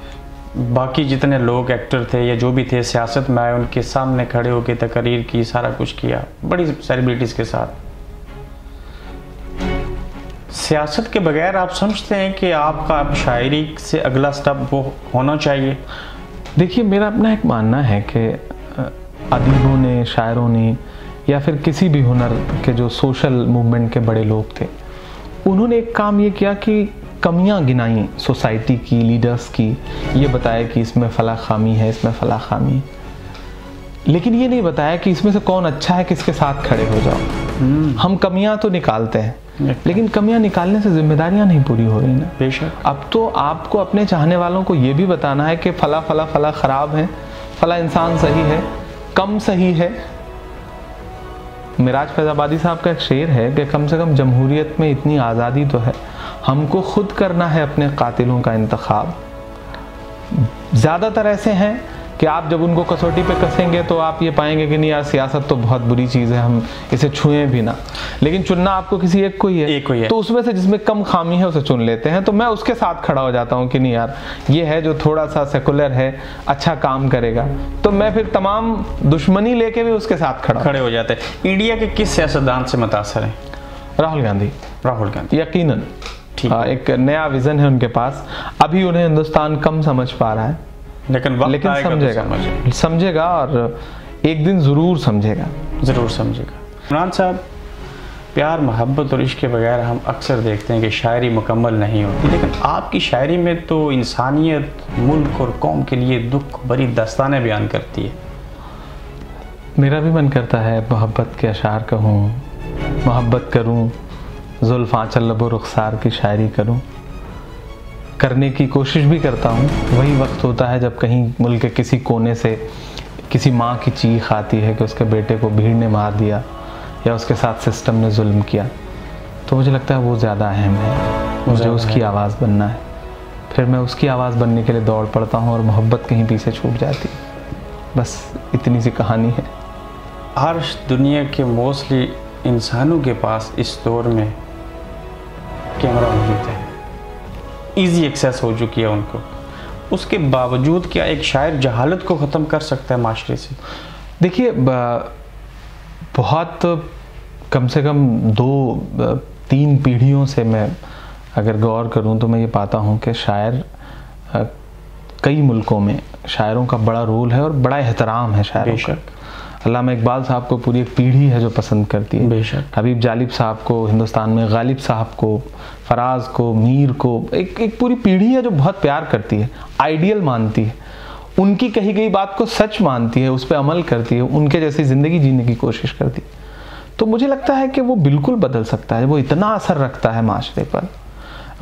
Speaker 2: बाकी जितने लोग एक्टर थे या जो भी थे, सियासत में आए, उनके सामने खड़े होकर तकरीर की, सारा कुछ किया। बड़ी सेलिब्रिटीज़ के साथ। सियासत के बगैर आप समझते हैं कि आपका अब शायरी से अगला स्टेप वो होना चाहिए।
Speaker 3: देखिए, मेरा अपना एक मानना है कि अदीबों ने, शायरों ने, या फिर किसी भी हुनर के जो सोशल मूवमेंट के बड़े लोग थे, उन्होंने एक काम ये किया कि कमियाँ गिनाई सोसाइटी की लीडर्स की ये बताया कि इसमें फला खामी है इसमें फला खामी है लेकिन ये नहीं बताया कि इसमें से कौन अच्छा है किसके साथ खड़े हो जाओ। हम कमियाँ तो निकालते हैं लेकिन कमियाँ निकालने से जिम्मेदारियाँ नहीं पूरी हो रही ना।
Speaker 2: बेशक।
Speaker 3: अब तो आपको अपने चाहने वालों को ये भी बताना है कि फला फला फला खराब है फला इंसान सही है कम सही है मिराज फैजाबादी साहब का एक शेर है कि कम से कम जमहूरियत में इतनी आज़ादी तो है। हमको खुद करना है अपने कातिलों का इंतखब। ज़्यादातर ऐसे हैं कि आप जब उनको कसौटी पे कसेंगे तो आप ये पाएँगे कि नहीं यार सियासत तो बहुत बुरी चीज़ है हम इसे छुएँ भी ना। लेकिन चुनना आपको किसी एक को ही है।
Speaker 2: एक को ही है।
Speaker 3: तो उसमें से जिसमें कम खामी है उसे चुन लेते हैं। तो मैं उसके साथ खड़ा हो जाता हूँ कि नहीं यार ये है जो थोड़ा सा सेकुलर है अच्छा काम करेगा। तो मैं फिर तमाम दुश्मनी लेके भी उसके साथ खड़ा
Speaker 2: खड़े हो जाते हैं। इंडिया के किस सियासतदान से मुतासर हैं?
Speaker 3: राहुल गांधी।
Speaker 2: राहुल गांधी।
Speaker 3: यकीनन।
Speaker 2: ठीक।
Speaker 3: हाँ, एक नया विजन है उनके पास। अभी उन्हें हिंदुस्तान कम समझ पा रहा है।
Speaker 2: लेकिन वक्त
Speaker 3: लेकिन
Speaker 2: तो
Speaker 3: समझेगा।
Speaker 2: समझेगा।
Speaker 3: समझेगा और एक दिन ज़रूर समझेगा।
Speaker 2: ज़रूर समझेगा। इमरान साहब प्यार मोहब्बत और इश्क के बगैर हम अक्सर देखते हैं कि शायरी मुकम्मल नहीं होती लेकिन आपकी शायरी में तो इंसानियत मुल्क और कौम के लिए दुख भरी दास्तानें बयान करती है।
Speaker 3: मेरा भी मन करता है मोहब्बत के अशार कहूँ मोहब्बत करूँ जुल्फ़ाचल लबो रुखसार की शायरी करूँ। करने की कोशिश भी करता हूँ। वही वक्त होता है जब कहीं मुल्क के किसी कोने से किसी माँ की चीख आती है कि उसके बेटे को भीड़ ने मार दिया या उसके साथ सिस्टम ने जुल्म किया। तो मुझे लगता है वो ज़्यादा अहम है। मुझे उसकी आवाज़ बनना है। फिर मैं उसकी आवाज़ बनने के लिए दौड़ पड़ता हूँ और मोहब्बत कहीं पीछे छूट जाती है। बस इतनी सी कहानी है।
Speaker 2: आज दुनिया के मोस्टली इंसानों के पास इस दौर में कैमरा मौजूद है इजी एक्सेस हो चुकी है उनको। उसके बावजूद क्या एक शायर जहालत को ख़त्म कर सकता है माशरे से?
Speaker 3: देखिए बहुत कम से कम दो तीन पीढ़ियों से मैं अगर गौर करूँ तो मैं ये पाता हूँ कि शायर कई मुल्कों में शायरों का बड़ा रोल है और बड़ा एहतराम है शायरों का। अल्लामा इकबाल साहब को पूरी एक पीढ़ी है जो पसंद करती है।
Speaker 2: बेशक।
Speaker 3: हबीब जालिब साहब को हिंदुस्तान में गालिब साहब को फराज को मीर को एक एक पूरी पीढ़ी है जो बहुत प्यार करती है आइडियल मानती है। उनकी कही गई बात को सच मानती है उस पर अमल करती है उनके जैसी ज़िंदगी जीने की कोशिश करती है। तो मुझे लगता है कि वो बिल्कुल बदल सकता है वो इतना असर रखता है माशरे पर।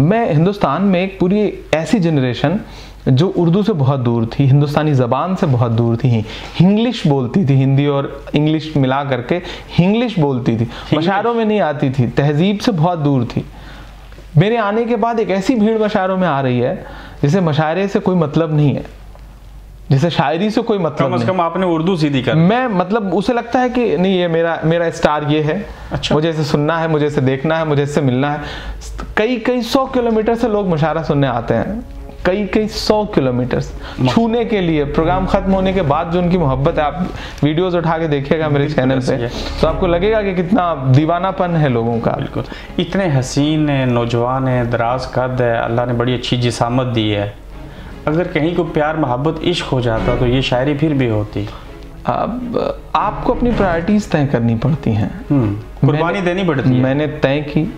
Speaker 3: मैं हिंदुस्तान में एक पूरी ऐसी जनरेशन जो उर्दू से बहुत दूर थी हिंदुस्तानी ज़बान से बहुत दूर थी इंग्लिश बोलती थी हिंदी और इंग्लिश मिला करके इंग्लिश बोलती थी। मशारों में नहीं आती थी तहजीब से बहुत दूर थी। मेरे आने के बाद एक ऐसी भीड़ मशारों में आ रही है जिसे मशारे से कोई मतलब नहीं है। जिसे शायरी से कोई मतलब
Speaker 2: कम
Speaker 3: नहीं।
Speaker 2: कम आपने उर्दू सीधी कर
Speaker 3: मैं मतलब उसे लगता है कि नहीं ये मेरा मेरा स्टार ये है।
Speaker 2: अच्छा।
Speaker 3: मुझे इसे सुनना है मुझे इसे देखना है मुझे इससे मिलना है। कई कई सौ किलोमीटर से लोग मुशायरा सुनने आते हैं। कई कई सौ किलोमीटर छूने के लिए प्रोग्राम खत्म होने के बाद जो उनकी मोहब्बत है आप वीडियोस उठा के देखिएगा मेरे चैनल पे। तो आपको लगेगा कि कितना दीवानापन है लोगों का।
Speaker 2: बिल्कुल। इतने हसीन है नौजवान है दराज कद है अल्लाह ने बड़ी अच्छी जिसामत दी है। अगर कहीं को प्यार मोहब्बत इश्क हो जाता तो ये शायरी फिर भी होती।
Speaker 3: अब आपको अपनी प्रायोरिटीज तय करनी पड़ती हैं।
Speaker 2: हम्म, कुर्बानी देनी पड़ती है।
Speaker 3: मैंने तय की।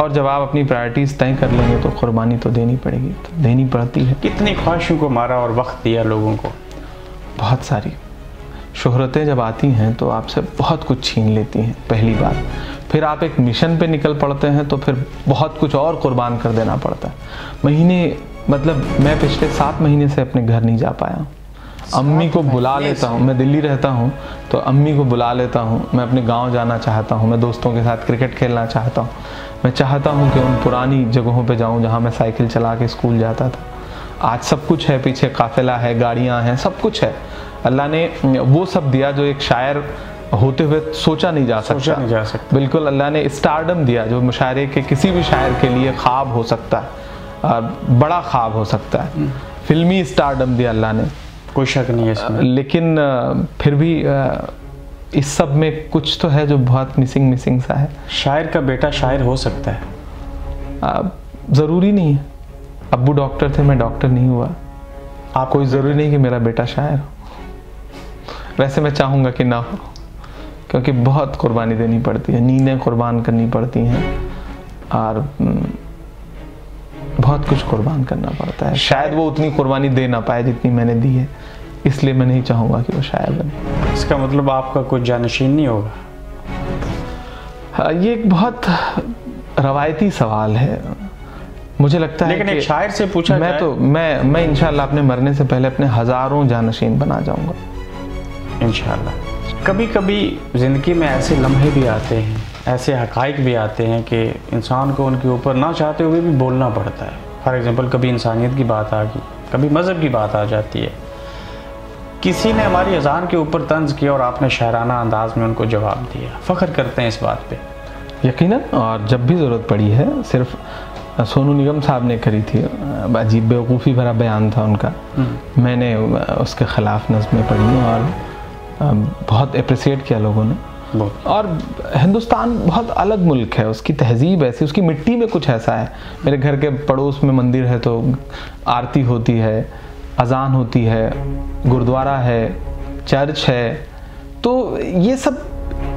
Speaker 3: और जब आप अपनी प्रायोरिटीज तय कर लेंगे तो कुर्बानी तो देनी पड़ेगी तो देनी पड़ती है।
Speaker 2: कितनी ख्वाहिशों को मारा और वक्त दिया लोगों को?
Speaker 3: बहुत सारी। शोहरतें जब आती हैं तो आपसे बहुत कुछ छीन लेती हैं पहली बार फिर आप एक मिशन पे निकल पड़ते हैं तो फिर बहुत कुछ और कुर्बान कर देना पड़ता है। महीने मतलब मैं पिछले सात महीने से अपने घर नहीं जा पाया। अम्मी को बुला लेता हूँ मैं दिल्ली रहता हूँ तो अम्मी को बुला लेता हूँ। मैं अपने गाँव जाना चाहता हूँ मैं दोस्तों के साथ क्रिकेट खेलना चाहता हूँ। मैं चाहता हूँ कि उन पुरानी जगहों पे जाऊँ जहाँ मैं साइकिल चला के स्कूल जाता था। आज सब कुछ है पीछे काफिला है गाड़ियाँ हैं सब कुछ है। अल्लाह ने वो सब दिया जो एक शायर होते हुए सोचा नहीं जा सकता।
Speaker 2: सोचा नहीं जा सकता।
Speaker 3: बिल्कुल अल्लाह ने स्टारडम दिया जो मुशायरे के किसी भी शायर के लिए ख्वाब हो सकता है बड़ा ख्वाब हो सकता है। फिल्मी स्टारडम दिया अल्लाह ने।
Speaker 2: कोई शक नहीं है इसमें।
Speaker 3: लेकिन फिर भी इस सब में कुछ तो है जो बहुत मिसिंग मिसिंग सा है।
Speaker 2: शायर का बेटा शायर हो सकता है।
Speaker 3: अ, ज़रूरी नहीं है। अब्बू डॉक्टर थे मैं डॉक्टर नहीं हुआ।
Speaker 2: आप
Speaker 3: कोई ज़रूरी नहीं कि मेरा बेटा शायर हो। वैसे मैं चाहूँगा कि ना हो क्योंकि बहुत कुर्बानी देनी पड़ती है। नींदें कुर्बान करनी पड़ती हैं और हम्म, बहुत कुछ कुर्बान करना पड़ता है। शायद वो उतनी कुर्बानी दे ना पाए जितनी मैंने दी है। इसलिए मैं नहीं चाहूँगा कि वो शायर बने।
Speaker 2: इसका मतलब आपका कोई जानशीन नहीं होगा?
Speaker 3: हाँ, ये एक बहुत रवायती सवाल है। मुझे लगता
Speaker 2: लेकिन
Speaker 3: है
Speaker 2: लेकिन शायर से पूछा
Speaker 3: मैं तो मैं मैं इंशाल्लाह अपने मरने से पहले अपने हज़ारों जानशीन बना जाऊँगा।
Speaker 2: इंशाल्लाह। कभी कभी ज़िंदगी में ऐसे लम्हे भी आते हैं ऐसे हकाइक भी आते हैं कि इंसान को उनके ऊपर ना चाहते हुए भी बोलना पड़ता है। फॉर एग्ज़ाम्पल कभी इंसानियत की बात आ गई कभी मज़हब की बात आ जाती है। किसी ने हमारी अजान के ऊपर तंज किया और आपने शायराना अंदाज में उनको जवाब दिया। फ़ख्र करते हैं इस बात पे।
Speaker 3: यकीनन? और जब भी ज़रूरत पड़ी है सिर्फ़ सोनू निगम साहब ने करी थी। अजीब बेवकूफ़ी भरा बयान था उनका। मैंने उसके ख़िलाफ़ नज़में पढ़ी और बहुत अप्रिसिएट किया लोगों ने। और हिंदुस्तान बहुत अलग मुल्क है। उसकी तहजीब ऐसी उसकी मिट्टी में कुछ ऐसा है। मेरे घर के पड़ोस में मंदिर है तो आरती होती है। अजान होती है गुरुद्वारा है चर्च है तो ये सब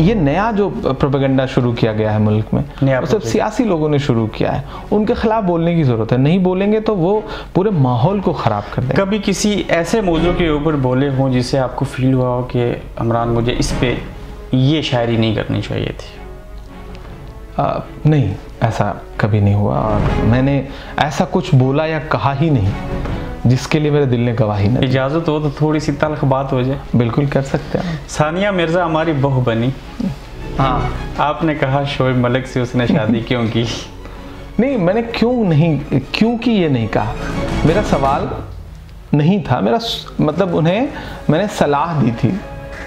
Speaker 3: ये नया जो प्रोपेगेंडा शुरू किया गया है मुल्क में वो सब सियासी लोगों ने शुरू किया है। उनके खिलाफ बोलने की ज़रूरत है। नहीं बोलेंगे तो वो पूरे माहौल को ख़राब कर देंगे।
Speaker 2: कभी किसी ऐसे मौजू के ऊपर बोले हों जिससे आपको फील हुआ हो कि इमरान मुझे इस पे ये शायरी नहीं करनी चाहिए थी?
Speaker 3: आ, नहीं ऐसा कभी नहीं हुआ। और मैंने ऐसा कुछ बोला या कहा ही नहीं। जिसके लिए मेरे दिल ने गवाही नहीं
Speaker 2: इजाज़त हो तो थोड़ी सी तलख बात हो जाए।
Speaker 3: बिल्कुल कर सकते हैं।
Speaker 2: सानिया मिर्ज़ा हमारी बहू बनी।
Speaker 3: हाँ
Speaker 2: आपने कहा शोएब मलिक से उसने शादी क्यों की?
Speaker 3: नहीं मैंने क्यों नहीं क्यों की ये नहीं कहा। मेरा सवाल नहीं था। मेरा मतलब उन्हें मैंने सलाह दी थी।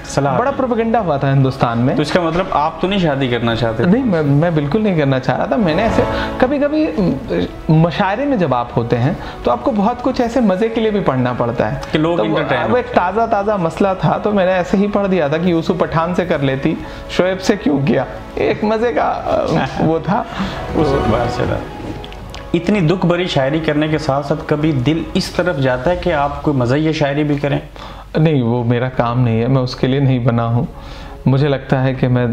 Speaker 2: सलाह।
Speaker 3: बड़ा प्रोपेगेंडा हुआ था हिंदुस्तान में।
Speaker 2: तो इसका मतलब आप तो नहीं शादी करना चाहते
Speaker 3: नहीं मैं मैं बिल्कुल नहीं करना चाह रहा था। मैंने ऐसे कभी कभी मशायरे में जब आप होते हैं तो आपको बहुत कुछ ऐसे मज़े के लिए भी पढ़ना पड़ता है।
Speaker 2: कि लोग
Speaker 3: तो अब एक ताज़ा ताज़ा मसला था तो मैंने ऐसे ही पढ़ दिया था कि यूसुफ पठान से कर लेती शोएब से क्यों किया? एक मज़े का वो था।
Speaker 2: उस बार चला इतनी दुख भरी शायरी करने के साथ साथ कभी दिल इस तरफ़ जाता है कि आप कोई मज़ा शायरी भी करें?
Speaker 3: नहीं वो मेरा काम नहीं है मैं उसके लिए नहीं बना हूँ। मुझे लगता है कि मैं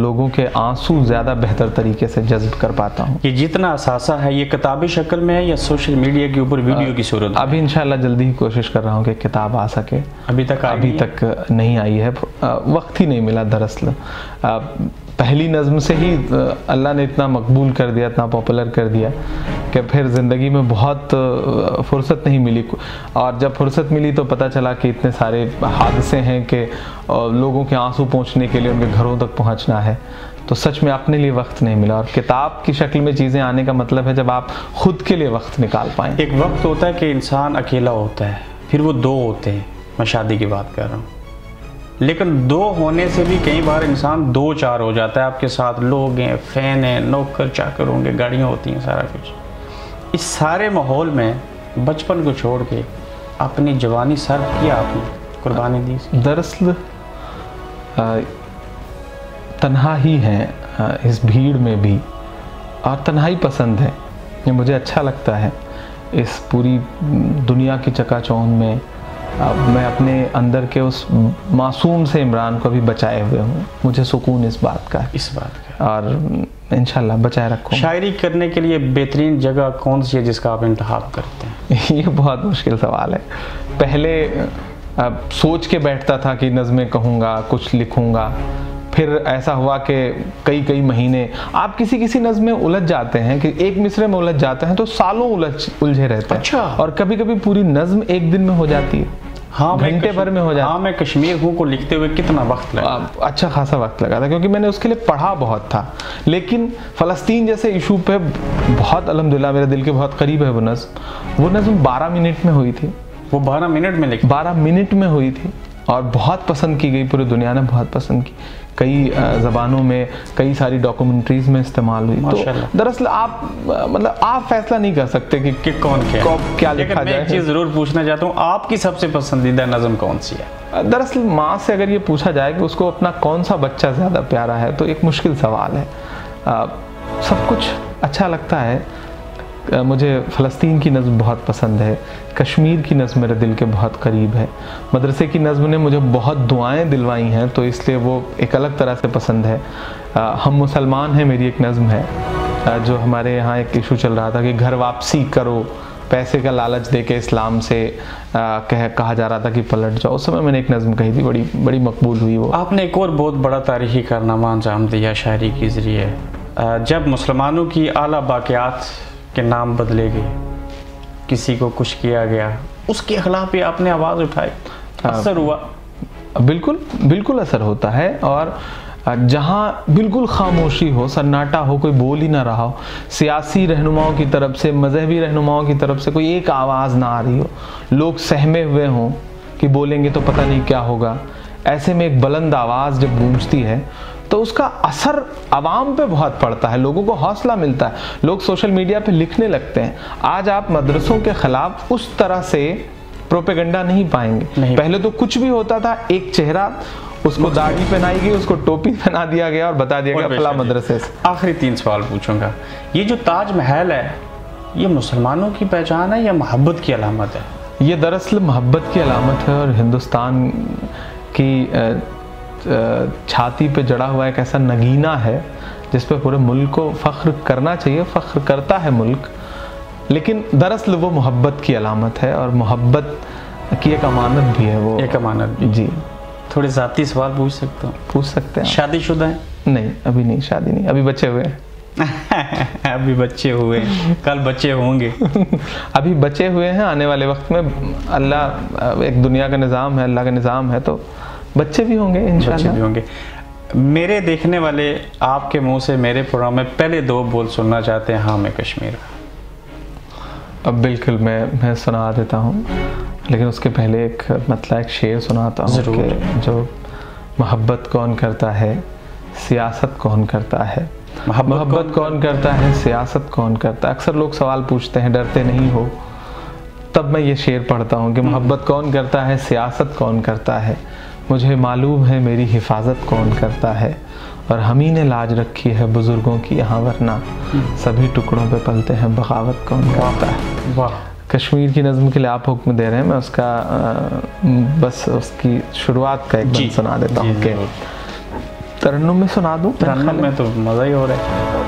Speaker 3: लोगों के आँसू ज़्यादा बेहतर तरीके से जज्ब कर पाता हूँ।
Speaker 2: ये जितना असासा है ये किताबी शक्ल में है या सोशल मीडिया के ऊपर वीडियो की सूरत?
Speaker 3: अभी इंशाल्लाह जल्दी ही कोशिश कर रहा हूँ कि किताब आ सके।
Speaker 2: अभी तक
Speaker 3: अभी तक नहीं आई है। वक्त ही नहीं मिला दरअसल। पहली नज़म से ही अल्लाह ने इतना मकबूल कर दिया, इतना पॉपुलर कर दिया, कि फिर ज़िंदगी में बहुत फुर्सत नहीं मिली। और जब फुर्सत मिली तो पता चला कि इतने सारे हादसे हैं कि लोगों के आँसू पहुँचने के लिए उनके घरों तक पहुँचना है। तो सच में अपने लिए वक्त नहीं मिला। और किताब की शक्ल में चीज़ें आने का मतलब है जब आप खुद के लिए वक्त निकाल पाएँ।
Speaker 2: एक वक्त होता है कि इंसान अकेला होता है, फिर वो दो होते हैं। मैं शादी की बात कर रहा हूँ। लेकिन दो होने से भी कई बार इंसान दो चार हो जाता है। आपके साथ लोग हैं, फ़ैन हैं, नौकर, चाकर होंगे, गाड़ियाँ होती हैं, सारा कुछ। इस सारे माहौल में बचपन को छोड़ के अपनी जवानी सर्व किया आपने, कुर्बानी दी
Speaker 3: दरअसल तन्हा ही है इस भीड़ में भी, और तन्हाई पसंद है। ये मुझे अच्छा लगता है। इस पूरी दुनिया की चकाचौंध में मैं अपने अंदर के उस मासूम से इमरान को भी बचाए हुए हूँ। मुझे सुकून इस बात का है।
Speaker 2: इस बात का।
Speaker 3: और इंशाल्लाह बचाए रखो
Speaker 2: शायरी करने के लिए बेहतरीन जगह कौन सी है जिसका आप इंतखाब करते हैं?
Speaker 3: ये बहुत मुश्किल सवाल है। पहले अब सोच के बैठता था कि नज़में कहूँगा कुछ लिखूँगा। फिर ऐसा हुआ कि कई कई महीने आप किसी किसी नज़म में उलझ जाते हैं कि एक मिसरे में उलझ जाते हैं तो सालों उलझ उलझे रहते हैं।
Speaker 2: अच्छा।
Speaker 3: और कभी कभी पूरी नज़म एक दिन में हो जाती है।
Speaker 2: हाँ
Speaker 3: घंटे भर में हो जाता।
Speaker 2: हाँ मैं कश्मीर हूँ को लिखते हुए कितना वक्त लगा?
Speaker 3: अच्छा खासा वक्त लगा था क्योंकि मैंने उसके लिए पढ़ा बहुत था। लेकिन फ़लस्तीन जैसे इशू पे बहुत अलहमदिल्ला मेरे दिल के बहुत करीब है वो नज़म वो नज़म 12 मिनट में हुई थी।
Speaker 2: वो बारह मिनट में लिखी
Speaker 3: बारह मिनट में हुई थी। और बहुत पसंद की गई पूरी दुनिया ने बहुत पसंद की। कई ज़बानों में कई सारी डॉक्यूमेंट्रीज में इस्तेमाल हुई। तो दरअसल आप मतलब आप फैसला नहीं कर सकते कि
Speaker 2: कि कौन क्या?
Speaker 3: कौन- क्या लिखा
Speaker 2: मैं एक
Speaker 3: जाए।
Speaker 2: चीज़ ज़रूर पूछना चाहता हूँ आपकी सबसे पसंदीदा नज़म कौन सी है?
Speaker 3: दरअसल माँ से अगर ये पूछा जाए कि उसको अपना कौन सा बच्चा ज़्यादा प्यारा है तो एक मुश्किल सवाल है। सब कुछ अच्छा लगता है मुझे फ़लस्तीन की नज़म बहुत पसंद है कश्मीर की नज़म मेरे दिल के बहुत करीब है। मदरसे की नज़म ने मुझे बहुत दुआएँ दिलवाई हैं तो इसलिए वो एक अलग तरह से पसंद है। अ, हम मुसलमान हैं मेरी एक नज़म है। जो हमारे यहाँ एक इशू चल रहा था कि घर वापसी करो पैसे का लालच दे के इस्लाम से आ, कह कहा जा रहा था कि पलट जाओ। उस समय मैंने एक नज़म कही थी बड़ी बड़ी मकबूल हुई वो।
Speaker 2: आपने एक और बहुत बड़ा तारीखी कारनामा अंजाम दिया शायरी के ज़रिए। जब मुसलमानों की आला बाक़ियात के नाम बदले गए। किसी को कुछ किया गया। उसके खिलाफ भी आपने आवाज़ उठाई। असर हुआ।
Speaker 3: बिल्कुल बिल्कुल असर होता है और जहाँ बिल्कुल खामोशी हो सन्नाटा हो कोई बोल ही ना रहा हो सियासी रहनुमाओं की तरफ़ से मजहबी रहनुमाओं की तरफ़ से कोई एक आवाज़ ना आ रही हो। लोग सहमे हुए हों कि बोलेंगे तो पता नहीं क्या होगा। ऐसे में एक बुलंद आवाज़ जब गूंजती है तो उसका असर आवाम पे बहुत पड़ता है लोगों को हौसला मिलता है लोग सोशल मीडिया पे लिखने लगते हैं। आज आप मदरसों के खिलाफ उस तरह से प्रोपेगंडा नहीं पाएँगे।
Speaker 2: नहीं।
Speaker 3: पहले तो कुछ भी होता था एक चेहरा उसको दाढ़ी पहनाई गई उसको टोपी पहना दिया गया और बता दिया गया फला मदरसे से।
Speaker 2: आखिरी तीन सवाल पूछूँगा। ये जो ताजमहल है ये मुसलमानों की पहचान है या मोहब्बत की अलामत है?
Speaker 3: ये दरअसल मोहब्बत की अलामत है और हिंदुस्तान की छाती पे जड़ा हुआ एक ऐसा नगीना है जिस पे पूरे मुल्क को फ़ख्र करना चाहिए फ़ख्र करता है मुल्क। लेकिन दरअसल वो मोहब्बत की अलामत है और मोहब्बत की एक अमानत भी है वो।
Speaker 2: एक अमानत
Speaker 3: जी।
Speaker 2: थोड़े ज़ाती सवाल पूछ सकता हूँ?
Speaker 3: पूछ सकते हैं।
Speaker 2: शादीशुदा है?
Speaker 3: नहीं अभी नहीं शादी नहीं। अभी बचे हुए हैं।
Speaker 2: अभी बच्चे हुए कल बच्चे होंगे।
Speaker 3: अभी बचे हुए हैं आने वाले वक्त में। अल्लाह एक दुनिया का निज़ाम है अल्लाह का निज़ाम है तो बच्चे भी होंगे
Speaker 2: बच्चे भी होंगे। मेरे देखने वाले आपके मुँह से मेरे प्रोग्राम में पहले दो बोल सुनना चाहते हैं। हाँ मैं कश्मीर।
Speaker 3: अब बिल्कुल मैं मैं सुना देता हूँ लेकिन उसके पहले एक मतलब एक शेर सुनाता हूँ। जो मोहब्बत कौन करता है सियासत कौन करता है?
Speaker 2: मोहब्बत
Speaker 3: मोहब्बत कौन करता है सियासत कौन करता है? अक्सर लोग सवाल पूछते हैं डरते नहीं हो। तब मैं ये शेर पढ़ता हूँ कि मोहब्बत कौन करता है सियासत कौन करता है? मुझे मालूम है मेरी हिफाजत कौन करता है और हम ही ने लाज रखी है बुज़ुर्गों की यहाँ वरना सभी टुकड़ों पे पलते हैं बगावत कौन करता है?
Speaker 2: वाह।
Speaker 3: कश्मीर की नज़म के लिए आप हुक्म दे रहे हैं मैं उसका अ, बस उसकी शुरुआत का एक सुना देता हूँ कि। तरन्नुम में सुना दूँ?
Speaker 2: तरन्नुम में तो मज़ा ही हो रहा है।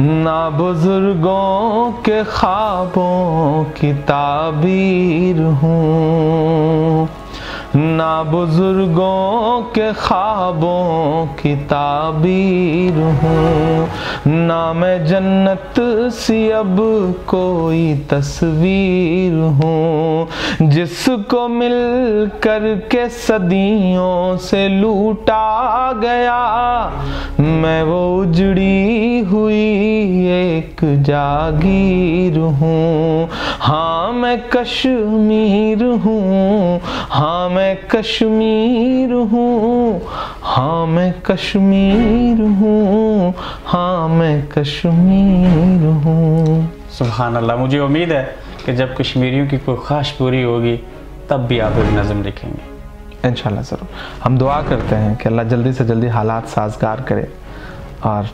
Speaker 3: ना बुज़ुर्गों के ख्वाबों की ताबीर हूँ। ना बुज़ुर्गों के ख्वाबों की ताबीर हूँ। ना मैं जन्नत सी अब कोई तस्वीर हूँ। जिसको मिल कर के सदियों से लूटा गया, मैं वो उजड़ी हुई एक जागीर हूँ। हाँ मैं कश्मीर हूँ। हाँ मैं कश्मीर हूँ। हाँ मैं कश्मीर हूँ। हाँ मैं कश्मीर हूँ।
Speaker 2: सुबहान अल्लाह मुझे उम्मीद है कि जब कश्मीरियों की कोई ख्वाहिश पूरी होगी तब भी आप एक नज़म लिखेंगे
Speaker 3: इंशाल्लाह ज़रूर। हम दुआ करते हैं कि अल्लाह जल्दी से जल्दी हालात साजगार करे और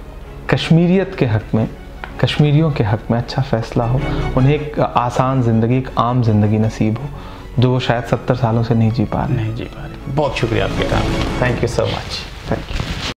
Speaker 3: कश्मीरियत के हक़ में कश्मीरियों के हक़ में अच्छा फ़ैसला हो। उन्हें एक आसान ज़िंदगी एक आम ज़िंदगी नसीब हो। जो वो शायद सत्तर सालों से नहीं जी पा रहे।
Speaker 2: नहीं जी पा रहे। बहुत शुक्रिया आपके काम। Thank you so much
Speaker 3: thank you